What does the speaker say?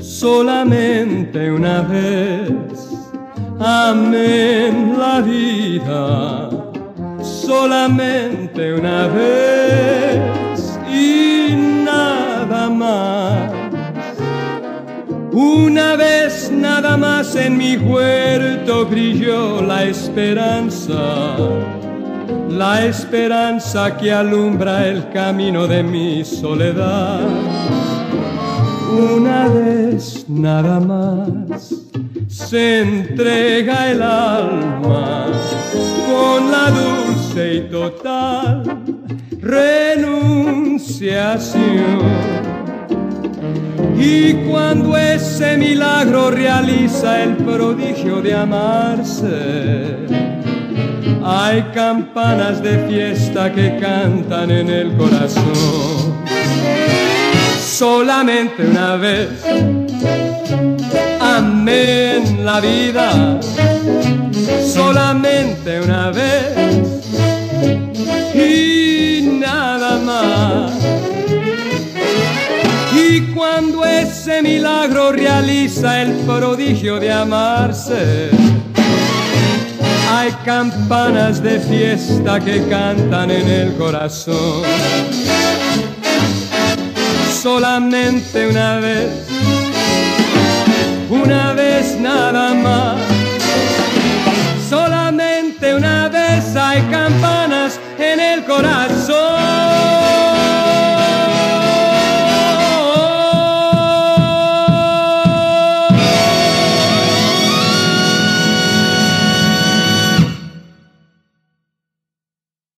Solamente una vez. Amén la vida, solamente una vez. Y nada más. Una vez nada más en mi huerto brilló la esperanza, la esperanza que alumbra el camino de mi soledad. Una vez nada más se entrega el alma con la dulce y total renunciación. Y cuando ese milagro realiza el prodigio de amarse, hay campanas de fiesta que cantan en el corazón. Solamente una vez amén la vida, solamente una vez y nada más. Y cuando ese milagro realiza el prodigio de amarse, hay campanas de fiesta que cantan en el corazón. Solamente una vez